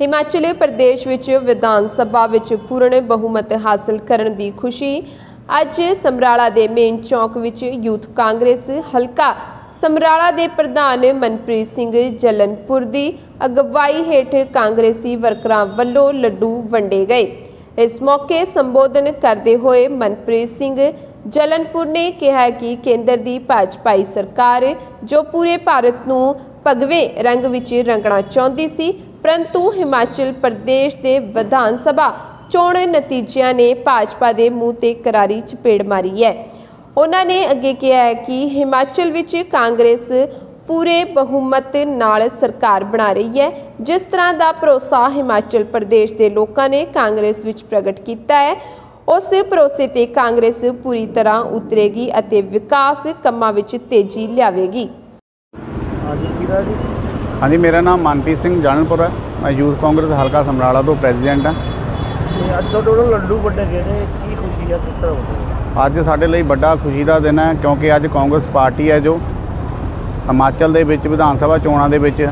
ਹਿਮਾਚਲ ਪ੍ਰਦੇਸ਼ ਵਿੱਚ ਵਿਧਾਨ ਸਭਾ ਵਿੱਚ ਪੂਰਨ ਬਹੁਮਤ ਹਾਸਲ ਕਰਨ ਦੀ ਖੁਸ਼ੀ। ਅੱਜ ਸਮਰਾਲਾ ਦੇ ਮੇਨ ਚੌਕ ਵਿੱਚ ਯੂਥ ਕਾਂਗਰਸ ਹਲਕਾ ਸਮਰਾਲਾ ਦੇ ਪ੍ਰਧਾਨ ਮਨਪ੍ਰੀਤ ਸਿੰਘ ਜਲਨਪੁਰ ਦੀ ਅਗਵਾਈ ਹੇਠ ਕਾਂਗਰਸੀ ਵਰਕਰਾਂ ਵੱਲੋਂ ਲੱਡੂ ਵੰਡੇ ਗਏ। ਇਸ ਮੌਕੇ ਸੰਬੋਧਨ ਕਰਦੇ ਹੋਏ ਮਨਪ੍ਰੀਤ ਸਿੰਘ ਜਲਨਪੁਰ ਨੇ ਕਿਹਾ ਕਿ ਕੇਂਦਰ ਦੀ ਭਾਜਪਾਈ ਸਰਕਾਰ ਜੋ ਪੂਰੇ ਭਾਰਤ ਨੂੰ ਭਗਵੇਂ ਰੰਗ ਵਿੱਚ ਰੰਗਣਾ ਚਾਹੁੰਦੀ ਸੀ ਪਰੰਤੂ ਹਿਮਾਚਲ ਪ੍ਰਦੇਸ਼ ਦੇ ਵਿਧਾਨ ਸਭਾ ਚੋਣ ਨਤੀਜਿਆਂ ਨੇ ਭਾਜਪਾ ਦੇ ਮੂੰਹ ਤੇ ਕਰਾਰੀ ਚਪੇੜ ਮਾਰੀ ਹੈ। ਉਹਨਾਂ ਨੇ ਅੱਗੇ ਕਿਹਾ ਹੈ ਕਿ ਹਿਮਾਚਲ ਵਿੱਚ ਕਾਂਗਰਸ ਪੂਰੇ ਬਹੁਮਤ ਨਾਲ ਸਰਕਾਰ ਬਣਾ ਰਹੀ ਹੈ। ਜਿਸ ਤਰ੍ਹਾਂ ਦਾ ਭਰੋਸਾ ਹਿਮਾਚਲ ਪ੍ਰਦੇਸ਼ ਦੇ ਲੋਕਾਂ ਨੇ ਕਾਂਗਰਸ ਵਿੱਚ ਪ੍ਰਗਟ ਕੀਤਾ ਹੈ, ਉਸ ਭਰੋਸੇ ਤੇ ਕਾਂਗਰਸ ਪੂਰੀ ਤਰ੍ਹਾਂ ਉਤਰੇਗੀ ਅਤੇ ਵਿਕਾਸ ਕੰਮਾਂ ਵਿੱਚ ਤੇਜ਼ੀ ਲਿਆਵੇਗੀ। ਹਾਂਜੀ ਮੇਰਾ ਨਾਮ ਮਨਪ੍ਰੀਤ ਸਿੰਘ ਜਾਨਲਪੁਰ ਹੈ। ਮੈਂ ਯੂਥ ਕਾਂਗਰਸ ਹਲਕਾ ਸਮਰਾਲਾ ਤੋਂ ਪ੍ਰੈਜ਼ੀਡੈਂਟ ਹਾਂ। ਤੇ ਅੱਜ ਤੁਹਾਡੇ ਲੱਡੂ ਵੱਡੇ ਗਏ ਨੇ। ਕੀ ਖੁਸ਼ੀ ਹੈ ਕਿਸ ਤਰ੍ਹਾਂ ਹੋਈ? ਅੱਜ ਸਾਡੇ ਲਈ ਵੱਡਾ ਖੁਸ਼ੀ ਦਾ ਦਿਨ ਹੈ ਕਿਉਂਕਿ ਅੱਜ ਕਾਂਗਰਸ ਪਾਰਟੀ ਹੈ ਜੋ ਹਿਮਾਚਲ ਦੇ ਵਿੱਚ ਵਿਧਾਨ ਸਭਾ ਚੋਣਾਂ ਦੇ ਵਿੱਚ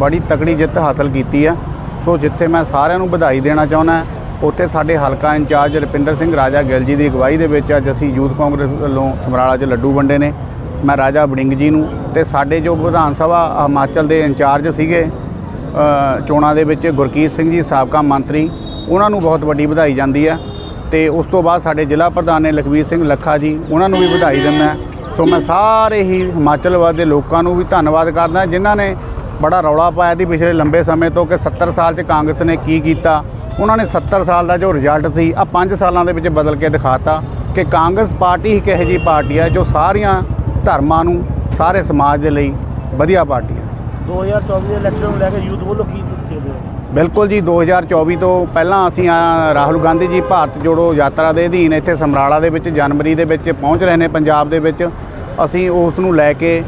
ਬੜੀ ਤਕੜੀ ਜਿੱਤ ਹਾਸਲ ਕੀਤੀ ਹੈ। ਸੋ ਜਿੱਥੇ ਮੈਂ ਸਾਰਿਆਂ ਨੂੰ ਵਧਾਈ ਦੇਣਾ ਚਾਹੁੰਦਾ ਉੱਥੇ ਸਾਡੇ ਹਲਕਾ ਇੰਚਾਰਜ ਰੁਪਿੰਦਰ ਸਿੰਘ ਰਾਜਾ ਗਿੱਲ ਜੀ ਦੀ ਅਗਵਾਈ ਦੇ ਵਿੱਚ ਅੱਜ ਅਸੀਂ ਯੂਥ ਕਾਂਗਰਸ ਵੱਲੋਂ ਸਮਰਾਲਾ 'ਚ ਲੱਡੂ ਵੰਡੇ ਨੇ। ਮੈਂ ਰਾਜਾ ਬੜਿੰਗ ਜੀ ਨੂੰ ਤੇ ਸਾਡੇ ਜੋ ਵਿਧਾਨ ਸਭਾ ਹਿਮਾਚਲ ਦੇ ਇੰਚਾਰਜ ਸੀਗੇ ਚੋਣਾਂ ਦੇ ਵਿੱਚ ਗੁਰਕੀਤ ਸਿੰਘ ਜੀ, ਸਾਬਕਾ ਮੰਤਰੀ, ਉਹਨਾਂ ਨੂੰ ਬਹੁਤ ਵੱਡੀ ਵਧਾਈ ਜਾਂਦੀ ਹੈ ਤੇ ਉਸ ਤੋਂ ਬਾਅਦ ਸਾਡੇ ਜ਼ਿਲ੍ਹਾ ਪ੍ਰਧਾਨ ਨੇ ਲਖਵੀਰ ਸਿੰਘ ਲੱਖਾ ਜੀ, ਉਹਨਾਂ ਨੂੰ ਵੀ ਵਧਾਈ ਦਿੰਦਾ ਸੋ ਮੈਂ ਸਾਰੇ ਹੀ ਹਿਮਾਚਲ ਵਾਦ ਦੇ ਲੋਕਾਂ ਨੂੰ ਵੀ ਧੰਨਵਾਦ ਕਰਦਾ ਜਿਨ੍ਹਾਂ ਨੇ ਬੜਾ ਰੌਲਾ ਪਾਇਆ ਸੀ ਪਿਛਲੇ ਲੰਬੇ ਸਮੇਂ ਤੋਂ ਕਿ 70 ਸਾਲ 'ਚ ਕਾਂਗਰਸ ਨੇ ਕੀ ਕੀਤਾ। ਉਹਨਾਂ ਨੇ 70 ਸਾਲ ਦਾ ਜੋ ਰਿਜ਼ਲਟ ਸੀ ਆ 5 ਸਾਲਾਂ ਦੇ ਵਿੱਚ ਬਦਲ ਕੇ ਦਿਖਾਤਾ ਕਿ ਕਾਂਗਰਸ ਪਾਰਟੀ ਹੀ ਕਿਹੋ ਜਿਹੀ ਪਾਰਟੀ ਹੈ ਜੋ ਸਾਰੀਆਂ ਧਰਮਾਂ ਨੂੰ ਸਾਰੇ ਸਮਾਜ ਦੇ ਲਈ ਵਧੀਆ ਪਾਰਟੀ ਹੈ 2024 ਦੇ ਇਲੈਕਸ਼ਨ ਨੂੰ ਲੈ ਕੇ ਯੂਥ ਵੱਲੋਂ ਕੀ ਬਿਲਕੁਲ ਜੀ 2024 ਤੋਂ ਪਹਿਲਾਂ ਅਸੀਂ ਆ, ਰਾਹੁਲ ਗਾਂਧੀ ਜੀ ਭਾਰਤ ਜੋੜੋ ਯਾਤਰਾ ਦੇ ਅਧੀਨ ਇੱਥੇ ਸਮਰਾਲਾ ਦੇ ਵਿੱਚ ਜਨਵਰੀ ਦੇ ਵਿੱਚ ਪਹੁੰਚ ਰਹੇ ਨੇ ਪੰਜਾਬ ਦੇ ਵਿੱਚ। ਅਸੀਂ ਉਸ ਨੂੰ ਲੈ ਕੇ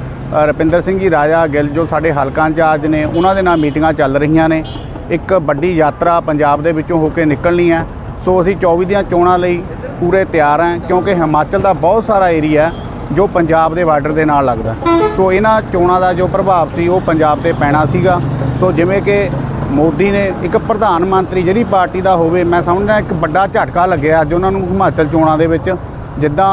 ਰੁਪਿੰਦਰ ਸਿੰਘ ਜੀ ਰਾਜਾ ਗਿੱਲ ਜੋ ਸਾਡੇ ਹਲਕਾ ਇੰਚਾਰਜ ਨੇ ਉਹਨਾਂ ਦੇ ਨਾਲ ਮੀਟਿੰਗਾਂ ਚੱਲ ਰਹੀਆਂ ਨੇ। ਇੱਕ ਵੱਡੀ ਯਾਤਰਾ ਪੰਜਾਬ ਦੇ ਵਿੱਚੋਂ ਹੋ ਕੇ ਨਿਕਲਣੀ ਹੈ। ਸੋ ਅਸੀਂ 24 ਦੀਆਂ ਚੋਣਾਂ ਲਈ ਪੂਰੇ ਤਿਆਰ ਹਾਂ ਕਿਉਂਕਿ ਹਿਮਾਚਲ ਦਾ ਬਹੁਤ ਸਾਰਾ ਏਰੀਆ ਜੋ ਪੰਜਾਬ ਦੇ ਬਾਰਡਰ ਦੇ ਨਾਲ ਲੱਗਦਾ। ਸੋ ਇਹਨਾਂ ਚੋਣਾਂ ਦਾ ਜੋ ਪ੍ਰਭਾਵ ਸੀ, ਉਹ ਪੰਜਾਬ ਤੇ ਪੈਣਾ ਸੀਗਾ। ਸੋ ਜਿਵੇਂ ਕਿ ਮੋਦੀ ਨੇ ਇੱਕ ਪ੍ਰਧਾਨ ਮੰਤਰੀ ਜਿਹੜੀ ਪਾਰਟੀ ਦਾ ਹੋਵੇ, ਮੈਂ ਸਮਝਦਾ ਇੱਕ ਵੱਡਾ ਝਟਕਾ ਲੱਗਿਆ ਅੱਜ ਉਹਨਾਂ ਨੂੰ ਹਿਮਾਚਲ ਚੋਣਾਂ ਦੇ ਵਿੱਚ। ਜਿੱਦਾਂ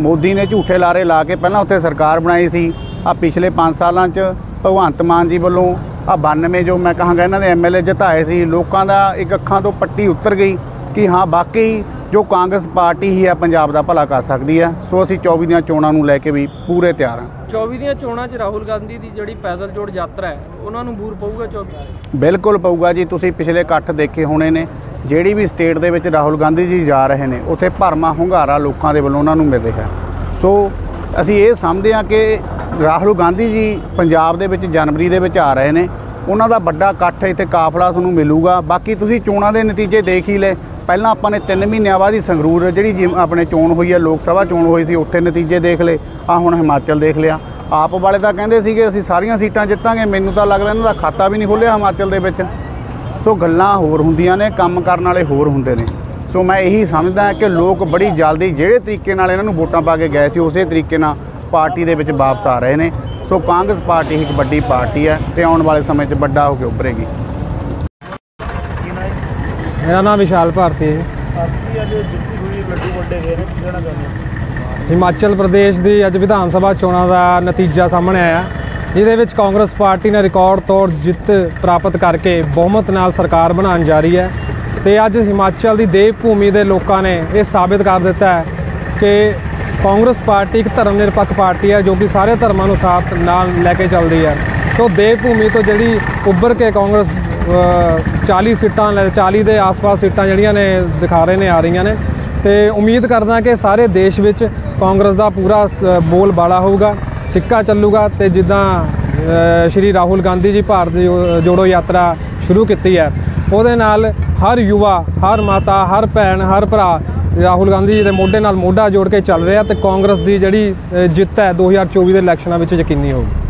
ਮੋਦੀ ਨੇ ਝੂਠੇ ਲਾਰੇ ਲਾ ਕੇ ਪਹਿਲਾਂ ਉੱਥੇ ਸਰਕਾਰ ਬਣਾਈ ਸੀ ਆ ਪਿਛਲੇ 5 ਸਾਲਾਂ 'ਚ ਭਗਵੰਤ ਮਾਨ ਜੀ ਵੱਲੋਂ ਆ 92 ਜੋ ਮੈਂ ਕਹਾਂਗਾ, ਇਹਨਾਂ ਦੇ ਐਮਐਲਏ ਜਿਤਾਏ ਸੀ, ਲੋਕਾਂ ਦਾ ਇੱਕ ਅੱਖਾਂ ਤੋਂ ਪੱਟੀ ਉਤਰ ਗਈ। ਕਿ ਹਾਂ ਵਾਕਈ ਜੋ ਕਾਂਗਰਸ ਪਾਰਟੀ ਹੀ ਹੈ ਪੰਜਾਬ ਦਾ ਭਲਾ ਕਰ ਸਕਦੀ ਹੈ। ਸੋ ਅਸੀਂ 24 ਦੀਆਂ ਚੋਣਾਂ ਨੂੰ ਲੈ ਕੇ ਵੀ ਪੂਰੇ ਤਿਆਰ ਹਾਂ। 24 ਦੀਆਂ ਚੋਣਾਂ 'ਚ ਰਾਹੁਲ ਗਾਂਧੀ ਦੀ ਜਿਹੜੀ ਪੈਦਲ ਜੋੜ ਯਾਤਰਾ ਹੈ ਉਹਨਾਂ ਨੂੰ ਬੂਰ ਪਊਗਾ 24 'ਚ ਬਿਲਕੁਲ ਪਊਗਾ ਜੀ। ਤੁਸੀਂ ਪਿਛਲੇ ਇਕੱਠ ਦੇਖੇ ਹੋਣੇ ਨੇ। ਜਿਹੜੀ ਵੀ ਸਟੇਟ ਦੇ ਵਿੱਚ ਰਾਹੁਲ ਗਾਂਧੀ ਜੀ ਜਾ ਰਹੇ ਨੇ ਉੱਥੇ ਭਰਮਾ ਹੁੰਗਾਰਾ ਲੋਕਾਂ ਦੇ ਵੱਲੋਂ ਉਹਨਾਂ ਨੂੰ ਮਿਲ ਰਿਹਾ। ਸੋ ਅਸੀਂ ਇਹ ਸਮਝਦੇ ਹਾਂ ਕਿ ਰਾਹੁਲ ਗਾਂਧੀ ਜੀ ਪੰਜਾਬ ਦੇ ਵਿੱਚ ਜਨਵਰੀ ਦੇ ਵਿੱਚ ਆ ਰਹੇ ਨੇ। ਉਹਨਾਂ ਦਾ ਵੱਡਾ ਇਕੱਠ ਇੱਥੇ ਕਾਫਲਾ ਤੁਹਾਨੂੰ ਮਿਲੂਗਾ। ਬਾਕੀ ਤੁਸੀਂ ਚੋਣਾਂ ਦੇ ਨਤੀਜੇ ਦੇਖ ਹੀ ਲਏ ਪਹਿਲਾਂ ਆਪਾਂ ਨੇ 3 ਮਹੀਨਿਆਂ ਬਾਅਦ ਹੀ ਸੰਗਰੂਰ ਜਿਹੜੀ ਜਿਮ- ਆਪਣੇ ਚੋਣ ਹੋਈ ਹੈ ਲੋਕ ਸਭਾ ਚੋਣ ਹੋਈ ਸੀ, ਉੱਥੇ ਨਤੀਜੇ ਦੇਖ ਲਏ। ਆ ਹੁਣ ਹਿਮਾਚਲ ਦੇਖ ਲਿਆ। ਆਪ ਵਾਲੇ ਤਾਂ ਕਹਿੰਦੇ ਸੀਗੇ, ਅਸੀਂ ਸਾਰੀਆਂ ਸੀਟਾਂ ਜਿੱਤਾਂਗੇ। ਮੈਨੂੰ ਤਾਂ ਲੱਗਦਾ ਇਹਨਾਂ ਦਾ ਖਾਤਾ ਵੀ ਨਹੀਂ ਖੁੱਲਿਆ ਹਿਮਾਚਲ ਦੇ ਵਿੱਚ। ਸੋ ਗੱਲਾਂ ਹੋਰ ਹੁੰਦੀਆਂ ਨੇ, ਕੰਮ ਕਰਨ ਵਾਲੇ ਹੋਰ ਹੁੰਦੇ ਨੇ। ਸੋ ਮੈਂ ਇਹੀ ਸਮਝਦਾ ਕਿ ਲੋਕ ਬੜੀ ਜਲਦੀ ਜਿਹੜੇ ਤਰੀਕੇ ਨਾਲ ਇਹਨਾਂ ਨੂੰ ਵੋਟਾਂ ਪਾ ਕੇ ਗਏ ਸੀ, ਉਸੇ ਤਰੀਕੇ ਨਾਲ ਪਾਰਟੀ ਦੇ ਵਿੱਚ ਵਾਪਸ ਆ ਰਹੇ ਨੇ। ਸੋ ਕਾਂਗਰਸ ਪਾਰਟੀ ਇੱਕ ਵੱਡੀ ਪਾਰਟੀ ਹੈ ਤੇ ਆਉਣ ਵਾਲੇ ਸਮੇਂ 'ਚ ਵੱਡਾ ਹੋ ਕੇ ਉੱਭਰੇਗੀ। ਮੇਰਾ ਨਾਮ ਵਿਸ਼ਾਲ ਭਾਰਤੀ ਹੋ ਹਿਮਾਚਲ ਪ੍ਰਦੇਸ਼ ਦੀ ਅੱਜ ਵਿਧਾਨ ਸਭਾ ਚੋਣਾਂ ਦਾ ਨਤੀਜਾ ਸਾਹਮਣੇ ਆਇਆ। ਜਿਹਦੇ ਵਿੱਚ ਕਾਂਗਰਸ ਪਾਰਟੀ ਨੇ ਰਿਕਾਰਡ ਤੋੜ ਜਿੱਤ ਪ੍ਰਾਪਤ ਕਰਕੇ ਬਹੁਮਤ ਨਾਲ ਸਰਕਾਰ ਬਣਾਉਣ ਜਾ ਰਹੀ ਹੈ ਤੇ ਅੱਜ ਹਿਮਾਚਲ ਦੀ ਦੇਵ ਭੂਮੀ ਦੇ ਲੋਕਾਂ ਨੇ ਇਹ ਸਾਬਿਤ ਕਰ ਦਿੱਤਾ ਹੈ ਕਿ ਕਾਂਗਰਸ ਪਾਰਟੀ ਇੱਕ ਧਰਮ ਨਿਰਪੱਖ ਪਾਰਟੀ ਹੈ ਜੋ ਕਿ ਸਾਰੇ ਧਰਮਾਂ ਨੂੰ ਸਾਥ ਨਾਲ ਲੈ ਕੇ ਚੱਲਦੀ ਹੈ। ਸੋ ਦੇਵ ਭੂਮੀ ਤੋਂ ਜਿਹੜੀ ਉੱਭਰ ਕੇ ਕਾਂਗਰਸ ਅ, 40 ਸੀਟਾਂ ਲੈ 40 ਦੇ ਆਸ-ਪਾਸ ਸੀਟਾਂ ਜਿਹੜੀਆਂ ਨੇ ਦਿਖਾ ਰਹੇ ਨੇ ਆ ਰਹੀਆਂ ਨੇ। ਤੇ ਉਮੀਦ ਕਰਦਾ ਕਿ ਸਾਰੇ ਦੇਸ਼ ਵਿੱਚ ਕਾਂਗਰਸ ਦਾ ਪੂਰਾ ਸ- ਬੋਲ ਬਾਲਾ ਹੋਊਗਾ ਸਿੱਕਾ ਚੱਲੂਗਾ ਤੇ ਜਿੱਦਾਂ ਸ਼੍ਰੀ ਰਾਹੁਲ ਗਾਂਧੀ ਜੀ ਭਾਰਤ ਜੋ- ਜੋੜੋ ਯਾਤਰਾ ਸ਼ੁਰੂ ਕੀਤੀ ਹੈ। ਉਹਦੇ ਨਾਲ ਹਰ ਯੁਵਾ ਹਰ ਮਾਤਾ ਹਰ ਭੈਣ ਹਰ ਭਰਾ ਰਾਹੁਲ ਗਾਂਧੀ ਜੀ ਦੇ ਮੋਢੇ ਨਾਲ ਮੋਢਾ ਜੋੜ ਕੇ ਚੱਲ ਰਿਹਾ ਤੇ ਕਾਂਗਰਸ ਦੀ ਜਿਹੜੀ ਜਿੱਤ ਹੈ 2024 ਦੇ ਇਲੈਕਸ਼ਨਾਂ ਵਿੱਚ ਯਕੀਨੀ ਹੋਊਗੀ।